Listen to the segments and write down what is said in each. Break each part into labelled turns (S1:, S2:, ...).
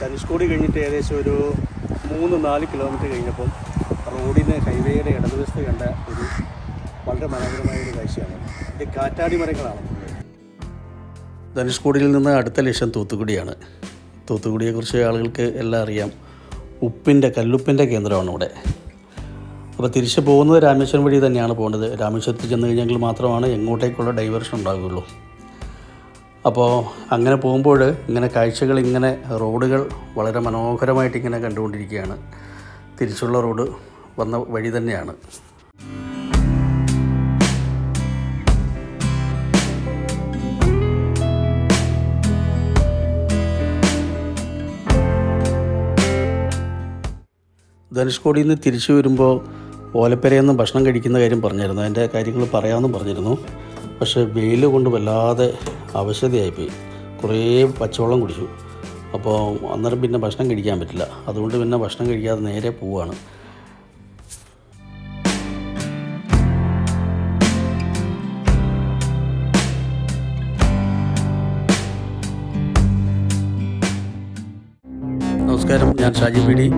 S1: ധനുഷ്കോടി കഴിഞ്ഞിട്ട് ഏകദേശം ഒരു മൂന്ന് നാല് കിലോമീറ്റർ കഴിഞ്ഞപ്പം റോഡിന് ഹൈവേയുടെ ഇടതുവശത്ത് കണ്ട ഒരു വളരെ മനോഹരമായ ഒരു കാഴ്ചയാണ്. ഇത് കാറ്റാടി മരങ്ങളാണ്. ധനുഷ്കോടിയിൽ നിന്ന് അടുത്ത ലക്ഷ്യം തൂത്തുക്കുടിയാണ്. തൂത്തുക്കുടിയെക്കുറിച്ച് ആളുകൾക്ക് എല്ലാം അറിയാം. ഉപ്പിന്റെ കല്ലുപ്പിന്റെ കേന്ദ്രമാണ് ഇവിടെ. അപ്പോൾ തിരിച്ച് പോകുന്നത് രാമേശ്വരം വഴി തന്നെയാണ് പോകേണ്ടത്. രാമേശ്വരത്തിൽ ചെന്ന് കഴിഞ്ഞെങ്കിൽ മാത്രമാണ് എങ്ങോട്ടേക്കുള്ള ഡൈവേർഷൻ ഉണ്ടാകുകയുള്ളൂ അപ്പോൾ അങ്ങനെ പോകുമ്പോൾ ഇങ്ങനെ കാഴ്ചകൾ ഇങ്ങനെ റോഡുകൾ വളരെ മനോഹരമായിട്ട് ഇങ്ങനെ കണ്ടുകൊണ്ടിരിക്കുകയാണ്. തിരിച്ചുള്ള റോഡ് വന്ന വഴി തന്നെയാണ്. ധനുഷ്കോടിയിൽ നിന്ന് തിരിച്ചു വരുമ്പോൾ ഓലപ്പെരയെന്ന് ഭക്ഷണം കഴിക്കുന്ന കാര്യം പറഞ്ഞിരുന്നു. അതിന്റെ കാര്യങ്ങൾ പറയാമെന്നും പറഞ്ഞിരുന്നു. പക്ഷേ വെയിൽ കൊണ്ട് വല്ലാതെ അവശതയായിപ്പോയി. കുറേ പച്ചവെള്ളം കുടിച്ചു. അപ്പോൾ അന്നേരം പിന്നെ ഭക്ഷണം കഴിക്കാൻ പറ്റില്ല. അതുകൊണ്ട് പിന്നെ ഭക്ഷണം കഴിക്കാതെ നേരെ പോവുകയാണ് നമസ്കാരം. ഞാൻ Shaji P D.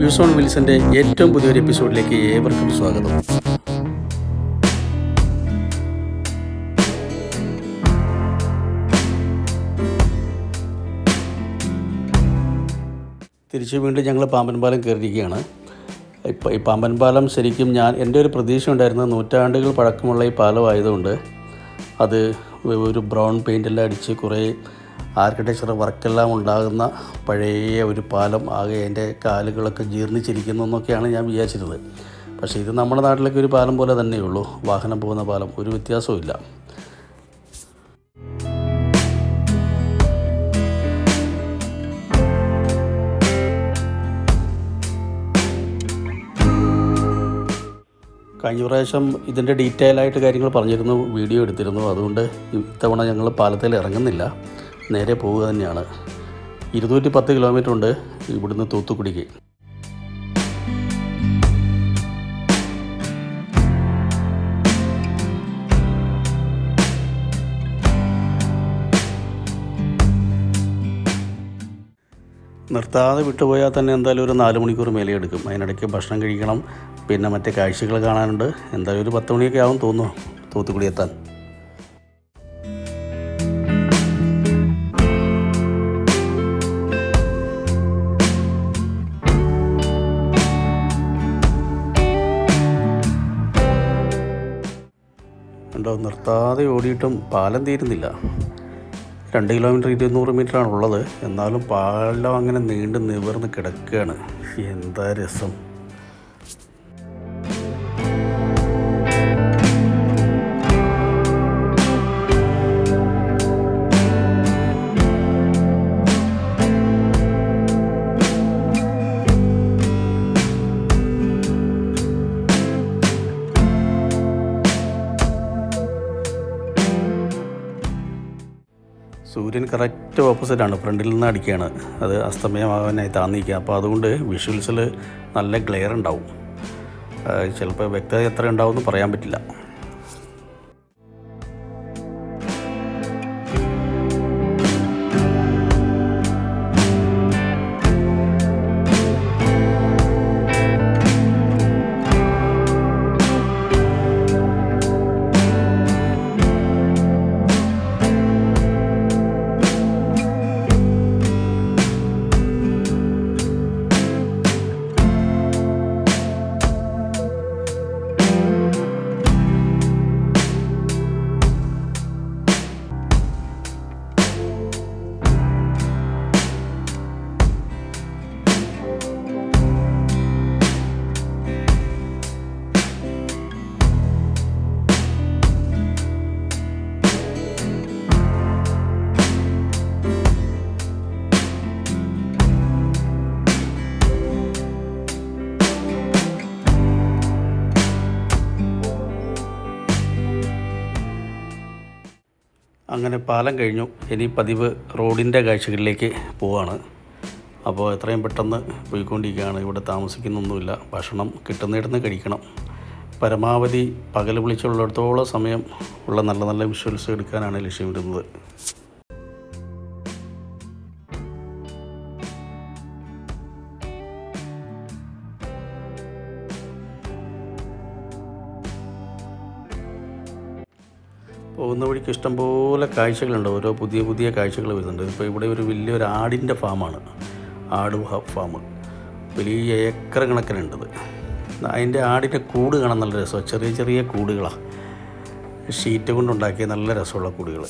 S1: View zone വിൽസന്റെ ഏറ്റവും പുതിയൊരു എപ്പിസോഡിലേക്ക് ഏവർക്കും സ്വാഗതം. തിരിച്ച് വീണ്ടും ഞങ്ങൾ പാമ്പൻപാലം കയറിയിരിക്കുകയാണ്. ഇപ്പം ഈ പാമ്പൻപാലം ശരിക്കും ഞാൻ എന്റെ ഒരു പ്രതീക്ഷ ഉണ്ടായിരുന്നത് നൂറ്റാണ്ടുകൾ പഴക്കമുള്ള ഈ പാലം ആയതുകൊണ്ട് അത് ഒരു ബ്രൗൺ പെയിന്റെല്ലാം അടിച്ച് കുറേ ആർക്കിടെക്ചർ വർക്കെല്ലാം ഉണ്ടാകുന്ന പഴയ ഒരു പാലം ആകെ എന്റെ കാലുകളൊക്കെ ജീർണിച്ചിരിക്കുന്നു എന്നൊക്കെയാണ് ഞാൻ വിചാരിച്ചിരുന്നത്. പക്ഷേ ഇത് നമ്മുടെ നാട്ടിലൊക്കെ ഒരു പാലം പോലെ തന്നെയുള്ളൂ. വാഹനം പോകുന്ന പാലം ഒരു വ്യത്യാസവും കഴിഞ്ഞ പ്രാവശ്യം ഇതിന്റെ ഡീറ്റെയിൽ ആയിട്ട് കാര്യങ്ങൾ പറഞ്ഞിരുന്നു വീഡിയോ എടുത്തിരുന്നു. അതുകൊണ്ട് ഇത്തവണ ഞങ്ങൾ പാലത്തിൽ ഇറങ്ങുന്നില്ല. നേരെ പോവുക തന്നെയാണ്. ഇരുന്നൂറ്റി പത്ത് കിലോമീറ്റർ ഉണ്ട് ഇവിടുന്ന് തൂത്തുക്കുടിക്ക്. നിർത്താതെ വിട്ടുപോയാൽ തന്നെ എന്തായാലും ഒരു നാല് മണിക്കൂർ മേലെ എടുക്കും അതിനിടയ്ക്ക് ഭക്ഷണം കഴിക്കണം. പിന്നെ മറ്റേ കാഴ്ചകൾ കാണാനുണ്ട്. എന്തായാലും ഒരു പത്ത് മണിയൊക്കെ ആവും തോന്നുന്നു തൂത്തുക്കുടി എത്താൻ. ഉണ്ടോ നിർത്താതെ ഓടിയിട്ടും പാലം തീരുന്നില്ല. രണ്ട് കിലോമീറ്റർ ഇരുന്നൂറ് മീറ്ററാണ് ഉള്ളത് എന്നാലും പാലം അങ്ങനെ നീണ്ട് നിവർന്ന് കിടക്കുകയാണ്. എന്താ രസം. സൂര്യൻ കറക്റ്റ് ഓപ്പോസിറ്റാണ് ഫ്രണ്ടിൽ നിന്ന് അടിക്കുകയാണ്. അത് അസ്തമയമാകാനായി താന്നിരിക്കുക അപ്പോൾ അതുകൊണ്ട് വിഷ്വൽസിൽ നല്ല ഗ്ലെയർ ഉണ്ടാവും. ചിലപ്പോൾ വ്യക്തത എത്ര ഉണ്ടാവും എന്ന് പറയാൻ പറ്റില്ല. അങ്ങനെ പാലം കഴിഞ്ഞു. ഇനി പതിവ് റോഡിന്റെ കാഴ്ചകളിലേക്ക് പോവാണ്. അപ്പോൾ എത്രയും പെട്ടെന്ന് പോയിക്കൊണ്ടിരിക്കുകയാണ്. ഇവിടെ താമസിക്കുന്നൊന്നുമില്ല. ഭക്ഷണം കിട്ടുന്നിടത്ത് കഴിക്കണം. പരമാവധി പകൽ വിളിച്ചുള്ളിടത്തോളം സമയം ഉള്ള നല്ല നല്ല വിഷ്വൽസ് എടുക്കാനാണ് ലക്ഷ്യമിടുന്നത്. പോകുന്ന വഴിക്ക് ഇഷ്ടംപോലെ കാഴ്ചകളുണ്ട്. ഓരോ പുതിയ പുതിയ കാഴ്ചകൾ വരുന്നുണ്ട്. ഇപ്പോൾ ഇവിടെ ഒരു വലിയൊരു ആടിന്റെ ഫാമാണ്. ആട് ഫാം. വലിയ ഏക്കർ കണക്കിനുണ്ടത് അതിന്റെ ആടിന്റെ കൂട് കാണാൻ നല്ല രസമാണ്. ചെറിയ ചെറിയ കൂടുകളാണ്. ഷീറ്റ് കൊണ്ടുണ്ടാക്കിയ നല്ല രസമുള്ള കൂടുകൾ.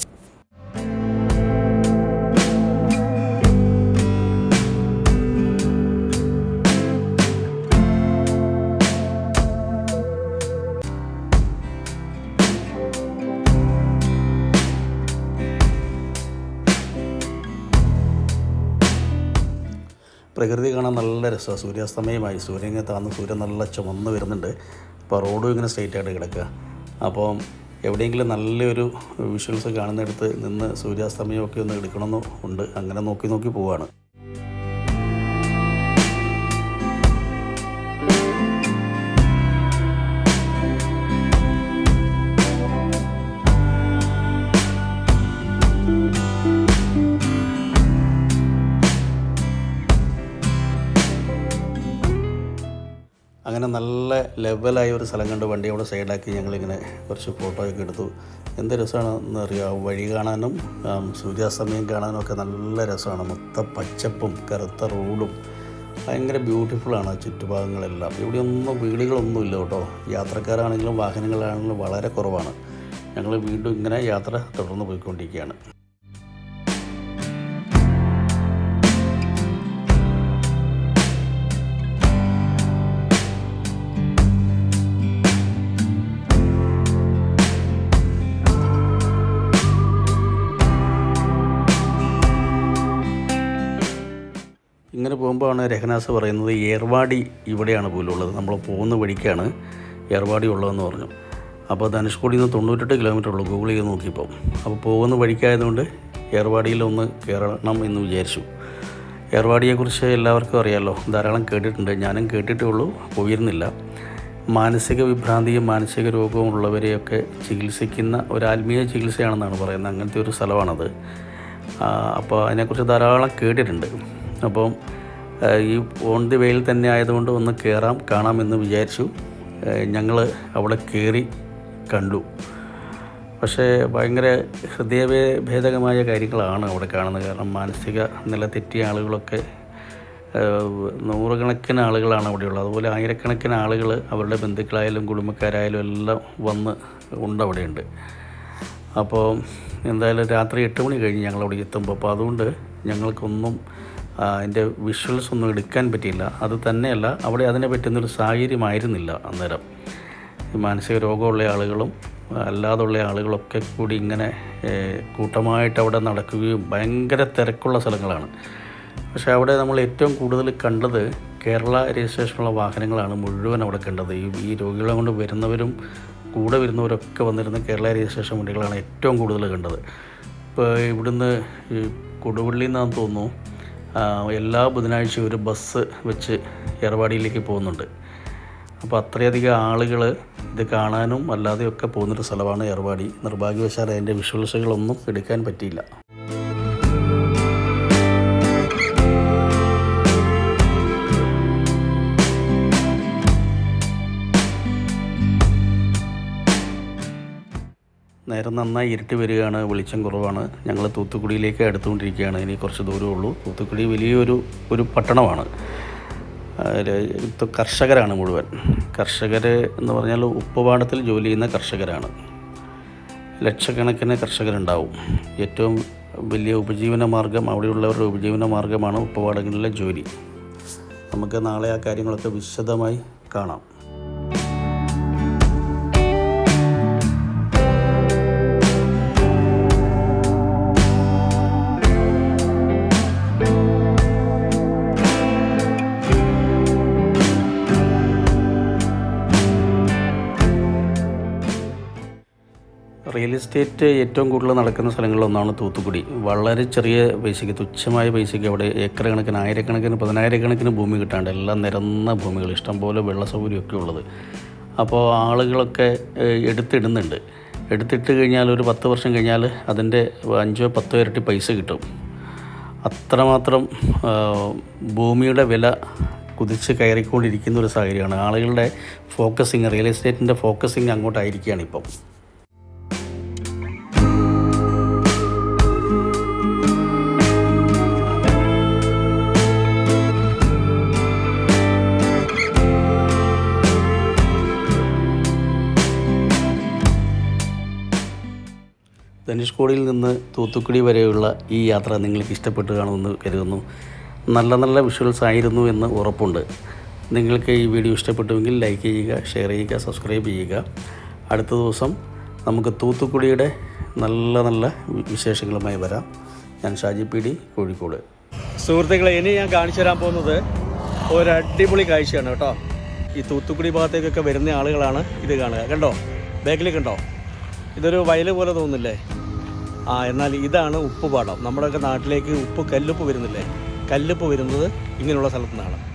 S1: പ്രകൃതി കാണാൻ നല്ല രസമാണ്. സൂര്യാസ്തമയമായി. സൂര്യൻ താന്ന് സൂര്യൻ നല്ല ചുമന്ന് വരുന്നുണ്ട്. അപ്പോൾ റോഡും ഇങ്ങനെ സ്ട്രെയിറ്റ് ആയിട്ട് കിടക്കുക. അപ്പം എവിടെയെങ്കിലും നല്ലൊരു വിഷ്വൽസ് കാണുന്നിടത്ത് നിന്ന് സൂര്യാസ്തമയമൊക്കെ ഒന്ന് എടുക്കണമെന്ന് ഉണ്ട്. അങ്ങനെ നോക്കി നോക്കി പോവാണ്. അങ്ങനെ നല്ല ലെവലായ ഒരു സ്ഥലം കണ്ട് വണ്ടി അവിടെ സൈഡാക്കി ഞങ്ങളിങ്ങനെ കുറച്ച് ഫോട്ടോയൊക്കെ എടുത്തു. എന്ത് രസമാണെന്ന് അറിയാം. വഴി കാണാനും സൂര്യാസ്തമയം കാണാനും ഒക്കെ നല്ല രസമാണ്. മൊത്തം പച്ചപ്പും കറുത്ത റോഡും ഭയങ്കര ബ്യൂട്ടിഫുള്ളാണ് ചുറ്റുഭാഗങ്ങളെല്ലാം. ഇവിടെയൊന്നും വീടുകളൊന്നുമില്ല കേട്ടോ. യാത്രക്കാരാണെങ്കിലും വാഹനങ്ങളാണെങ്കിലും വളരെ കുറവാണ്. ഞങ്ങൾ വീണ്ടും ഇങ്ങനെ യാത്ര തുടർന്ന് പോയിക്കൊണ്ടിരിക്കുകയാണ്. പോകുമ്പോഴാണ് രഹനാസ് പറയുന്നത് ഏർവാടി ഇവിടെയാണ് പോലുള്ളത് നമ്മൾ പോകുന്ന വഴിക്കാണ് ഏർവാടി ഉള്ളതെന്ന് പറഞ്ഞു. അപ്പോൾ ധനുഷ്കോടി നിന്ന് തൊണ്ണൂറ്റെട്ട് കിലോമീറ്റർ ഉള്ളൂ. ഗൂഗിൾ ചെയ്ത് നോക്കിയപ്പോൾ. അപ്പോൾ പോകുന്ന വഴിക്കായതുകൊണ്ട് ഏർവാടിയിലൊന്ന് കയറണം എന്ന് വിചാരിച്ചു. ഏർവാടിയെക്കുറിച്ച് എല്ലാവർക്കും അറിയാമല്ലോ ധാരാളം കേട്ടിട്ടുണ്ട്. ഞാനും കേട്ടിട്ടേ ഉള്ളൂ. പോയിരുന്നില്ല. മാനസിക വിഭ്രാന്തിയും മാനസിക രോഗവും ഉള്ളവരെയൊക്കെ ചികിത്സിക്കുന്ന ഒരു ആത്മീയ ചികിത്സയാണെന്നാണ് പറയുന്നത്. അങ്ങനത്തെ ഒരു സ്ഥലമാണത്. അപ്പോൾ അതിനെക്കുറിച്ച് ധാരാളം കേട്ടിട്ടുണ്ട്. അപ്പം ഈ ഓൺ ദി വെയിൽ തന്നെ ആയതുകൊണ്ട് ഒന്ന് കയറാം കാണാമെന്ന് വിചാരിച്ചു. ഞങ്ങൾ അവിടെ കയറി കണ്ടു. പക്ഷേ ഭയങ്കര ഹൃദയഭേ ഭേദകമായ കാര്യങ്ങളാണ് അവിടെ കാണുന്നത്. കാരണം മാനസിക നില തെറ്റിയ ആളുകളൊക്കെ നൂറുകണക്കിന് ആളുകളാണ് അവിടെയുള്ളത് അതുപോലെ ആയിരക്കണക്കിന് ആളുകൾ അവരുടെ ബന്ധുക്കളായാലും കുടുംബക്കാരായാലും എല്ലാം വന്ന് ഉണ്ട് അവിടെയുണ്ട്. അപ്പോൾ എന്തായാലും രാത്രി എട്ട് മണി കഴിഞ്ഞ് ഞങ്ങൾ അവിടെ എത്തുമ്പോൾ. അപ്പോൾ അതുകൊണ്ട് ഞങ്ങൾക്കൊന്നും അതിന്റെ വിഷ്വൽസ് ഒന്നും എടുക്കാൻ പറ്റിയില്ല. അത് തന്നെയല്ല അവിടെ അതിനെ പറ്റുന്നൊരു സാഹചര്യമായിരുന്നില്ല അന്നേരം. മാനസിക രോഗമുള്ള ആളുകളും അല്ലാതുള്ള ആളുകളൊക്കെ കൂടി ഇങ്ങനെ കൂട്ടമായിട്ട് അവിടെ നടക്കുകയും ഭയങ്കര തിരക്കുള്ള സ്ഥലങ്ങളാണ്. പക്ഷേ അവിടെ നമ്മൾ ഏറ്റവും കൂടുതൽ കണ്ടത് കേരള രജിസ്ട്രേഷനുള്ള വാഹനങ്ങളാണ് മുഴുവൻ അവിടെ കണ്ടത്. ഈ ഈ രോഗികളെ കൊണ്ട് വരുന്നവരും കൂടെ വരുന്നവരൊക്കെ വന്നിരുന്ന കേരള രജിസ്ട്രേഷൻ വണ്ടികളാണ് ഏറ്റവും കൂടുതൽ കണ്ടത്. ഇപ്പോൾ ഇവിടുന്ന് കൊടുവള്ളിയിൽ നിന്നാന്ന് തോന്നുന്നു എല്ലാ ബുധനാഴ്ചയും ഒരു ബസ് വെച്ച് ഏർവാടിയിലേക്ക് പോകുന്നുണ്ട്. അപ്പോൾ അത്രയധികം ആളുകൾ ഇത് കാണാനും അല്ലാതെയൊക്കെ പോകുന്നൊരു സ്ഥലമാണ് ഏർവാടി. നിർഭാഗ്യവശാൽ അതിന്റെ വിഷ്വൽസുകളൊന്നും എടുക്കാൻ പറ്റിയില്ല. നേരം നന്നായി ഇരുട്ടി വരികയാണ് വെളിച്ചം കുറവാണ്. ഞങ്ങൾ തൂത്തുക്കുടിയിലേക്ക് അടുത്തുകൊണ്ടിരിക്കുകയാണ്. ഇനി കുറച്ച് ദൂരമേ ഉള്ളൂ. തൂത്തുക്കുടി വലിയൊരു ഒരു പട്ടണമാണ്. കർഷകരാണ് മുഴുവൻ. കർഷകർ എന്ന് പറഞ്ഞാൽ ഉപ്പുപാടത്തിൽ ജോലി ചെയ്യുന്ന കർഷകരാണ്. ലക്ഷക്കണക്കിന് കർഷകരുണ്ടാവും. ഏറ്റവും വലിയ ഉപജീവന മാർഗം അവിടെയുള്ളവരുടെ ഉപജീവന മാർഗമാണ് ഉപ്പുപാടങ്ങളിലെ ജോലി. നമുക്ക് നാളെ ആ കാര്യങ്ങളൊക്കെ വിശദമായി കാണാം. എസ്റ്റേറ്റ് ഏറ്റവും കൂടുതൽ നടക്കുന്ന സ്ഥലങ്ങളിലൊന്നാണ് തൂത്തുക്കുടി. വളരെ ചെറിയ പൈസയ്ക്ക് തുച്ഛമായ പൈസയ്ക്ക് അവിടെ ഏക്കർ കണക്കിന് ആയിരക്കണക്കിന് പതിനായിരക്കണക്കിന് ഭൂമി കിട്ടാണ്ട് എല്ലാം നിരന്ന ഭൂമികൾ ഇഷ്ടംപോലെ വെള്ള സൗകര്യമൊക്കെ ഉള്ളത്. അപ്പോൾ ആളുകളൊക്കെ എടുത്തിടുന്നുണ്ട്. എടുത്തിട്ട് കഴിഞ്ഞാൽ ഒരു പത്ത് വർഷം കഴിഞ്ഞാൽ അതിന്റെ അഞ്ചോ പത്തോ ഇരട്ടി പൈസ കിട്ടും. അത്രമാത്രം ഭൂമിയുടെ വില കുതിച്ച് കയറിക്കൊണ്ടിരിക്കുന്ന ഒരു സാഹചര്യമാണ്. ആളുകളുടെ ഫോക്കസിങ് റിയൽ എസ്റ്റേറ്റിന്റെ ഫോക്കസിങ് അങ്ങോട്ടായിരിക്കുകയാണ് ഇപ്പം. ധനുഷ്കോടിയിൽ നിന്ന് തൂത്തുക്കുടി വരെയുള്ള ഈ യാത്ര നിങ്ങൾക്ക് ഇഷ്ടപ്പെട്ടു കാണുമെന്ന് കരുതുന്നു. നല്ല നല്ല വിഷ്വൽസ് ആയിരുന്നു എന്ന് ഉറപ്പുണ്ട്. നിങ്ങൾക്ക് ഈ വീഡിയോ ഇഷ്ടപ്പെട്ടുവെങ്കിൽ ലൈക്ക് ചെയ്യുക ഷെയർ ചെയ്യുക സബ്സ്ക്രൈബ് ചെയ്യുക. അടുത്ത ദിവസം നമുക്ക് തൂത്തുക്കുടിയുടെ നല്ല നല്ല വിശേഷങ്ങളുമായി വരാം. ഞാൻ ഷാജി പി ഡി കോഴിക്കോട്.
S2: സുഹൃത്തുക്കളെ ഇനി ഞാൻ കാണിച്ചു തരാൻ പോകുന്നത് ഒരു അടിപൊളി കാഴ്ചയാണ് കേട്ടോ. ഈ തൂത്തുക്കുടി ഭാഗത്തേക്കൊക്കെ വരുന്ന ആളുകളാണ് ഇത് കാണുക. കണ്ടോ? ബാക്കിൽ കണ്ടോ? ഇതൊരു വയൽ പോലെ തോന്നുന്നില്ലേ? ആ എന്നാൽ ഇതാണ് ഉപ്പ് ഉപ്പുപാടം. നമ്മുടെയൊക്കെ നാട്ടിലേക്ക് ഉപ്പ് കല്ലുപ്പ് വരുന്നില്ലേ? കല്ലുപ്പ് വരുന്നത് ഇങ്ങനെയുള്ള സ്ഥലത്തു നിന്നാണ്.